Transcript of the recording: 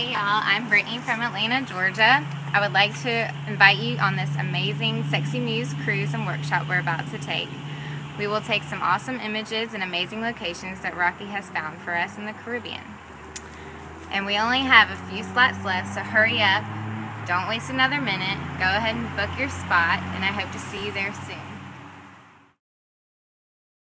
Hey y'all, I'm Brittney from Atlanta, Georgia. I would like to invite you on this amazing Sexy Muse cruise and workshop we're about to take. We will take some awesome images and amazing locations that Rocke has found for us in the Caribbean. And we only have a few slots left, so hurry up. Don't waste another minute. Go ahead and book your spot, and I hope to see you there soon.